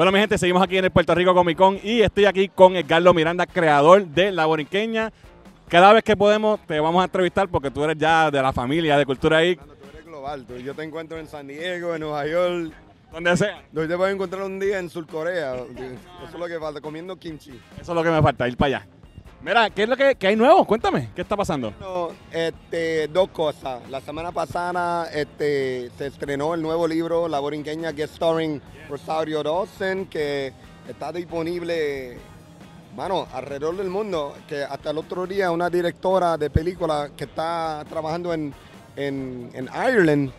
Bueno, mi gente, seguimos aquí en el Puerto Rico Comic Con y estoy aquí con Edgardo Miranda, creador de La Borinqueña. Cada vez que podemos te vamos a entrevistar porque tú eres ya de la familia de Cultura Fernando, tú eres global. Tú- yo te encuentro en San Diego, en Nueva York. donde sea. Hoy te puedo encontrar un día en Sur Corea. Eso es lo que falta, comiendo kimchi. Eso es lo que me falta, ir para allá. Mira, ¿qué es lo que, que hay nuevo? Cuéntame, ¿qué está pasando? Este, dos cosas. La semana pasada este, se estrenó el nuevo libro, La Borinqueña, que es starring Rosario Dawson, que está disponible, mano, alrededor del mundo. Que hasta el otro día una directora de película que está trabajando en, en, en Ireland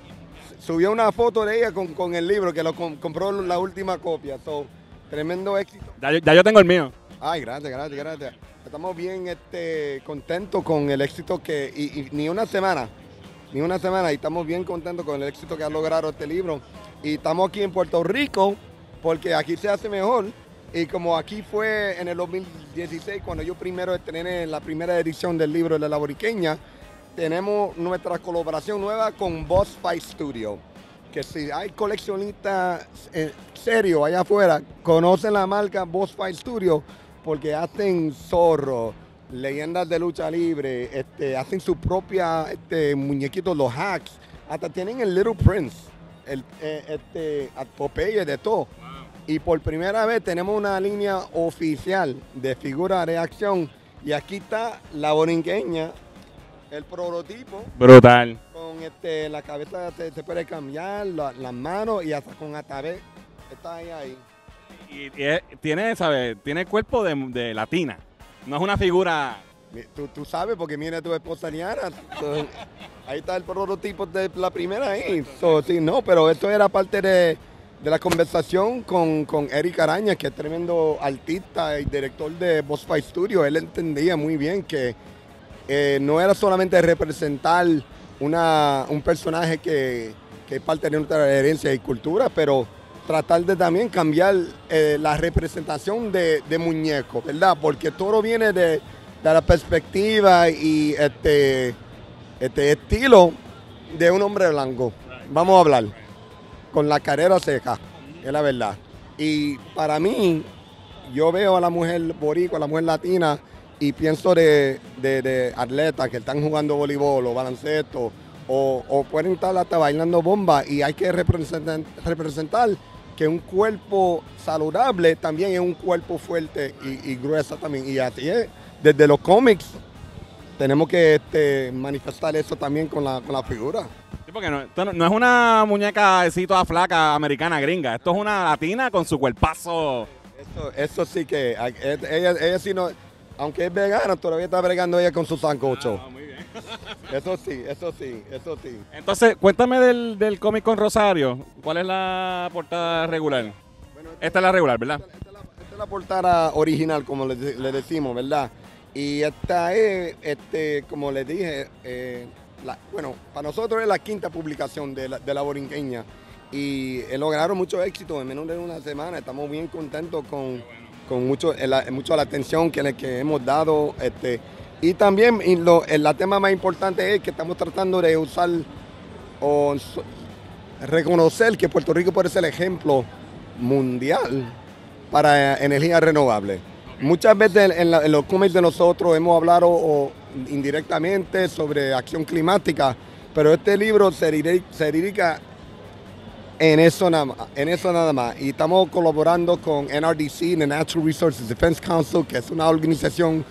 subió una foto de ella con, con el libro, que lo com- compró la última copia. So, tremendo éxito. Ya, ya yo tengo el mío. Ay, gracias, gracias, gracias. Estamos bien este, contentos con el éxito que, y, ni una semana, ni una semana, y estamos bien contentos con el éxito que ha logrado este libro. Y estamos aquí en Puerto Rico, porque aquí se hace mejor. Y como aquí fue en el 2016, cuando yo primero estrené la primera edición del libro de la Boriqueña, tenemos nuestra colaboración nueva con Boss Fight Studio. Que si hay coleccionistas eh, serios allá afuera, conocen la marca Boss Fight Studio porque hacen zorro, leyendas de lucha libre, este, hacen su propia este, muñequitos, los hacks, hasta tienen el Little Prince, el, eh, este, Popeye, de todo. Y por primera vez tenemos una línea oficial de figuras de acción. Y aquí está la borinqueña, el prototipo, Brutal. con este, la cabeza se, se puede cambiar, la- las manos y hasta con atabé. Está ahí, ahí. Y, y tiene, ¿sabes? Tiene cuerpo de, latina. No es una figura. Tú, sabes porque mira tu esposa Niara. Ahí está el prototipo de la primera ahí. Sí, no, pero esto era parte de, de la conversación con, con Eric Araña, que es tremendo artista y director de Boss Fight Studio. Él entendía muy bien que eh, no era solamente representar una, un personaje que, que es parte de nuestra herencia y cultura, pero tratar de también cambiar eh, la representación de, de muñecos, ¿verdad? Porque todo viene de, de la perspectiva y este, este estilo de un hombre blanco. Vamos a hablar con la carrera seca, es la verdad. Y para mí, yo veo a la mujer boricua, a la mujer latina, y pienso de, de- de atletas que están jugando voleibol o baloncesto, o, o pueden estar hasta bailando bomba, y hay que representar, representar que un cuerpo saludable también es un cuerpo fuerte y, y grueso también. Y así es, desde los cómics tenemos que este, manifestar eso también con la, con la figura. Sí, porque no, esto no, no es una muñeca así toda flaca americana gringa. Esto es una latina con su cuerpazo. Eso, eso sí que, e- ella, ella sí no, aunque es vegana, todavía está bregando ella con su sancocho. Ah. Eso sí, eso sí, eso sí. Entonces, cuéntame del, del cómic con Rosario. ¿Cuál es la portada regular? Bueno, Esta es la regular, ¿verdad? Esta, esta es la, esta es la portada original, como le, de- le decimos, ¿verdad? Y esta es, este, como les dije, eh, la- bueno, para nosotros es la quinta publicación de la, de la Borinqueña. Y eh, lograron mucho éxito en menos de una semana. Estamos bien contentos con, con mucho, eh, la, mucho la atención que, le, que hemos dado. Este, y también el la tema más importante es que estamos tratando de usar o reconocer que Puerto Rico puede ser el ejemplo mundial para energía renovable. Muchas veces en, los cómics de nosotros hemos hablado indirectamente sobre acción climática, pero este libro se, dire- se en eso, nada más, en eso nada más. Y estamos colaborando con NRDC, the Natural Resources Defense Council, que es una organización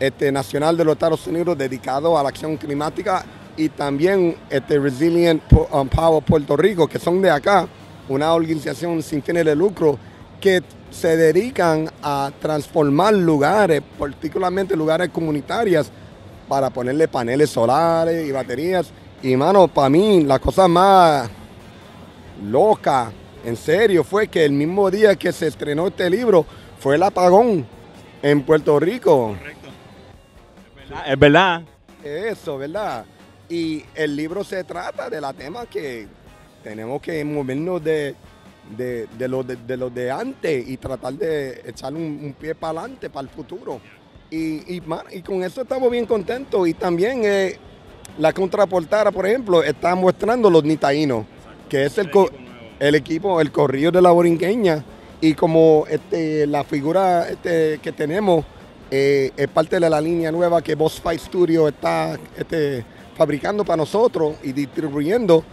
este, nacional de los Estados Unidos dedicado a la acción climática y también este, Resilient um, Power Puerto Rico, que son de acá, una organización sin fines de lucro que se dedican a transformar lugares, particularmente lugares comunitarios, para ponerle paneles solares y baterías. Y mano, para mí la cosa más loca, en serio, fue que el mismo día que se estrenó este libro fue el apagón en Puerto Rico. Ah, Es verdad. Eso, ¿verdad? Y el libro se trata de la tema que tenemos que movernos de, de, de lo de, de lo de antes y tratar de echar un, un pie para adelante, para el futuro. Y, y, con eso estamos bien contentos. Y también eh, la contraportada, por ejemplo, está mostrando los nitaínos, que es el, el equipo, el corrido de la borinqueña. Y como este, la figura este, que tenemos eh, es parte de la línea nueva que Boss Fight Studio está este, fabricando para nosotros y distribuyendo,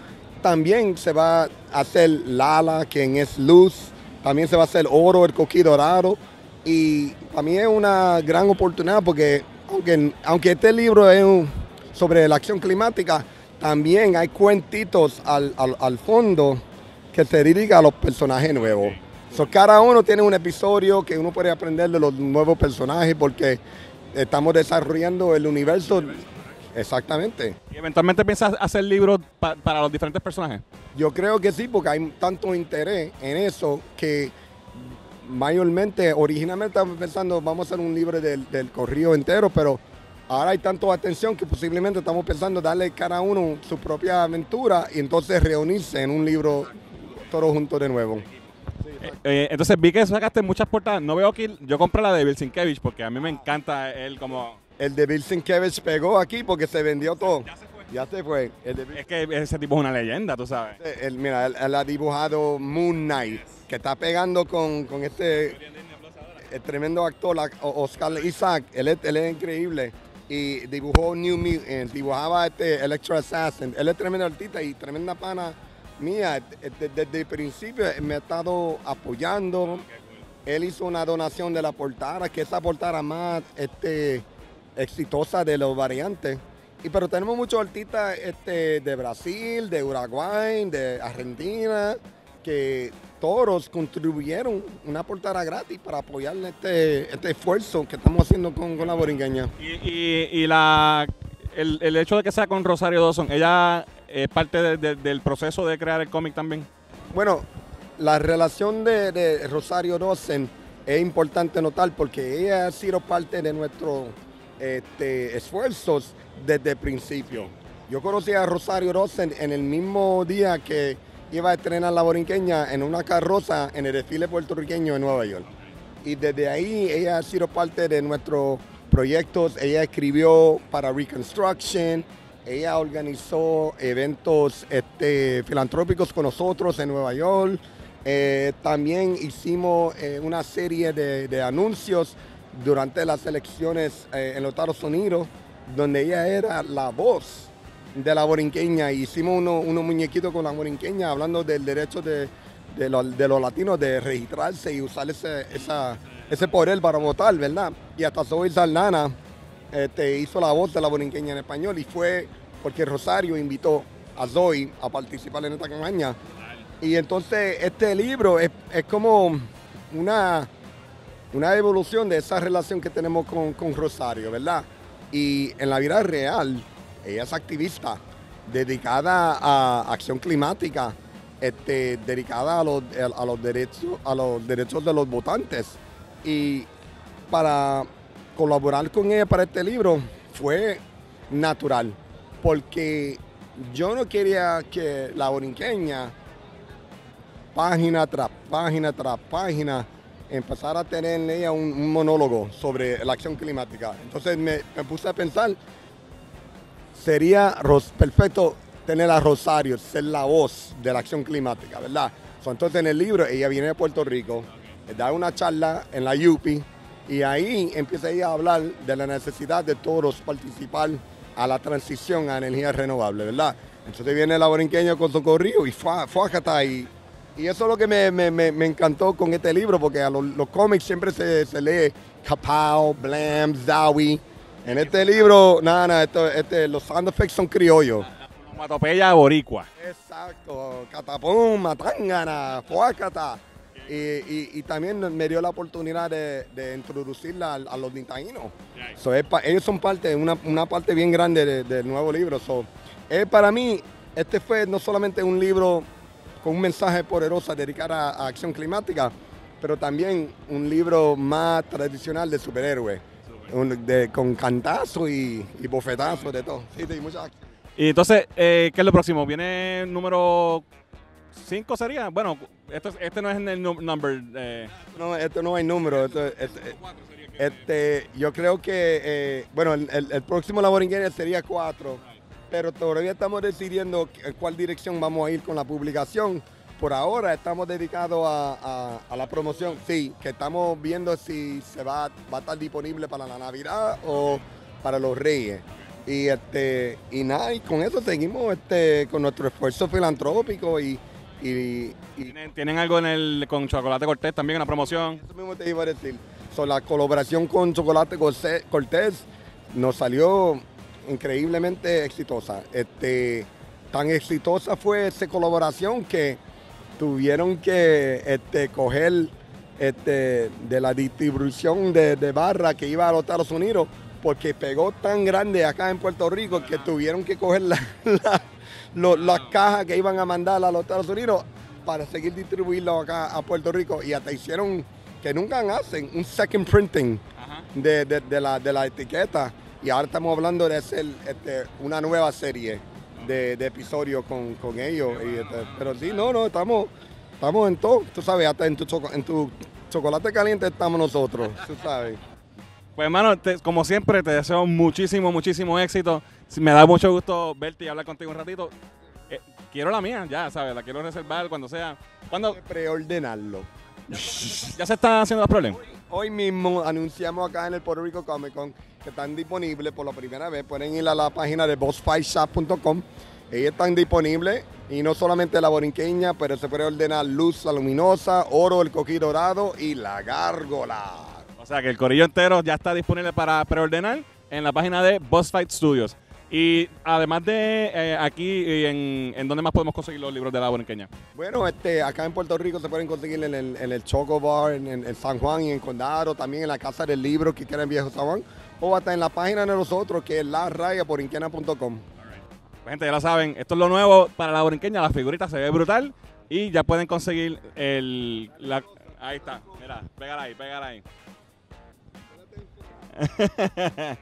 también se va a hacer Lala, quien es luz, también se va a hacer oro, el coquí dorado. Y para mí es una gran oportunidad porque aunque, aunque este libro es sobre la acción climática, también hay cuentitos al, fondo que se dedica a los personajes nuevos. Cada uno tiene un episodio que uno puede aprender de los nuevos personajes porque estamos desarrollando el universo. Exactamente. ¿Y eventualmente piensas hacer libros para los diferentes personajes? Yo creo que sí, porque hay tanto interés en eso que mayormente, originalmente estamos pensando, vamos a hacer un libro del, del corrido entero, pero ahora hay tanto atención que posiblemente estamos pensando darle cada uno su propia aventura y entonces reunirse en un libro todos juntos de nuevo. Eh, eh, entonces vi que sacaste muchas portadas. No veo aquí, yo compré la de Bill Sienkiewicz porque a mí me encanta él como... El de Bill Sienkiewicz pegó aquí porque se vendió todo. Ya se fue. Ya se fue. es que ese tipo es una leyenda, tú sabes. mira, él, ha dibujado Moon Knight, que está pegando con, este el tremendo actor Oscar Isaac. Él es, él es increíble y dibujó New Mutants, dibujaba este Electro Assassin. Él es tremendo artista y tremenda pana mía. Desde, el principio me ha estado apoyando. Él hizo una donación de la portada, que es la portada más este, exitosa de los variantes. Y, pero tenemos muchos artistas este, de Brasil, de Uruguay, de Argentina, que todos contribuyeron una portada gratis para apoyar este, este esfuerzo que estamos haciendo con, la boringueña. Y, la, el, hecho de que sea con Rosario Dawson, ¿ella es parte del proceso de crear el cómic también? Bueno, la relación de, Rosario Dawson es importante notar porque ella ha sido parte de nuestros este, esfuerzos desde el principio. Yo conocí a Rosario Dawson en el mismo día que iba a estrenar la borinqueña en una carroza en el desfile puertorriqueño en Nueva York. Y desde ahí ella ha sido parte de nuestros proyectos. Ella escribió para Reconstruction, ella organizó eventos este, filantrópicos con nosotros en Nueva York. Eh, también hicimos eh, una serie de, anuncios durante las elecciones eh, en los Estados Unidos, donde ella era la voz de la borinqueña. Hicimos unos muñequitos con la borinqueña hablando del derecho de, los latinos de registrarse y usar ese, esa, ese poder para votar, ¿verdad? Y hasta Zoe Saldana este, hizo la voz de la borinqueña en español y fue porque Rosario invitó a Zoe a participar en esta campaña. Y entonces este libro es, como una, una evolución de esa relación que tenemos con, con Rosario, ¿verdad? Y en la vida real, ella es activista dedicada a acción climática, este, dedicada a los, a los, derechos, a los derechos de los votantes. Y para colaborar con ella para este libro fue natural, porque yo no quería que la borinqueña, página tras página tras página, empezara a tener en ella un, monólogo sobre la acción climática. Entonces me, puse a pensar sería perfecto tener a Rosario, ser la voz de la acción climática, ¿verdad? entonces en el libro ella viene de Puerto Rico, da una charla en la UPI y ahí empieza ella a hablar de la necesidad de todos participar a la transición a energía renovable, ¿verdad? Entonces viene la borinqueña con Socorrido y fue y, y eso es lo que me, encantó con este libro, porque a los, cómics siempre se, se lee Capao, Blam, Zawi, en este libro, nada, nada, esto, este, los sound effects son criollos. Matopeya boricua. Exacto, catapum, matangana, fuácata. Y, y, también me dio la oportunidad de, introducirla a, los nintaínos. ellos son parte, una, una parte bien grande del nuevo libro. So, para mí, este fue no solamente un libro con un mensaje poderoso dedicado a acción climática, pero también un libro más tradicional de superhéroes con cantazo y, bofetazo de todo. Sí, sí, muchas Y entonces, eh, ¿qué es lo próximo? ¿Viene número 5 sería? Bueno, esto, este no es el number. Eh. No, este no hay número. Este, este, yo creo que, eh, bueno, el, el, próximo Laboring sería 4, pero todavía estamos decidiendo en cuál dirección vamos a ir con la publicación, por ahora estamos dedicados a, a- a la promoción. Sí, que estamos viendo si se va, va a estar disponible para la Navidad o para los Reyes. Y este y nada, y con eso seguimos este con nuestro esfuerzo filantrópico y, y, y ¿Tienen, tienen algo en el, con Chocolate Cortés también, una promoción? eso mismo te iba a decir. So, la colaboración con Chocolate Cortés nos salió increíblemente exitosa. Este, tan exitosa fue esa colaboración que tuvieron que este, coger este, de la distribución de, de barra que iba a los Estados Unidos porque pegó tan grande acá en Puerto Rico que tuvieron que coger la- la- lo- las cajas que iban a mandar a los Estados Unidos para seguir distribuirlo acá a Puerto Rico. Y hasta hicieron que nunca hacen un second printing de, de- de la, de la etiqueta. Y ahora estamos hablando de hacer este, una nueva serie de, de episodios con, con ellos. Y, este, pero sí no no estamos estamos en todo. Tú sabes hasta en tu, en tu chocolate caliente estamos nosotros tú sabes. Pues hermano, te- como siempre, te deseo muchísimo, muchísimo éxito. Me da mucho gusto verte y hablar contigo un ratito. Eh, quiero la mía, ya, ¿sabes? La quiero reservar cuando sea. Cuando preordenarlo ya se están haciendo los problemas. Hoy mismo anunciamos acá en el Puerto Rico Comic Con que están disponibles por la primera vez. Pueden ir a la página de bossfightshop.com. Ellos están disponibles y no solamente la borinqueña, pero se puede ordenar luz la luminosa, oro, el coquí dorado y la gárgola. O sea que el corillo entero ya está disponible para preordenar en la página de Boss Fight Studios. Y además de eh, aquí, y en, ¿en dónde más podemos conseguir los libros de la borinqueña? Bueno, este, acá en Puerto Rico se pueden conseguir en el, en el Choco Bar, en, en- en San Juan y en Condado, también en la Casa del Libro que queda en Viejo San Juan, o hasta en la página de nosotros que es lasrayaporinquena.com. Pues gente, ya lo saben, esto es lo nuevo para la borinqueña, la figurita se ve brutal y ya pueden conseguir el... La, ahí está, mira, pégala ahí, pégala ahí.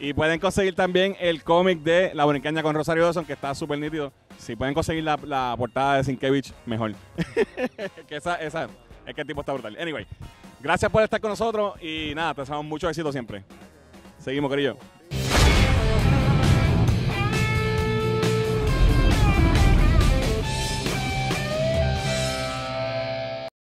y pueden conseguir también el cómic de La Borinqueña con Rosario Dawson, que está súper nítido. Si pueden conseguir la, portada de Sinkevich, mejor. esa, esa, es que el tipo está brutal. Anyway, gracias por estar con nosotros y nada, te deseamos mucho éxito siempre. Seguimos, querido.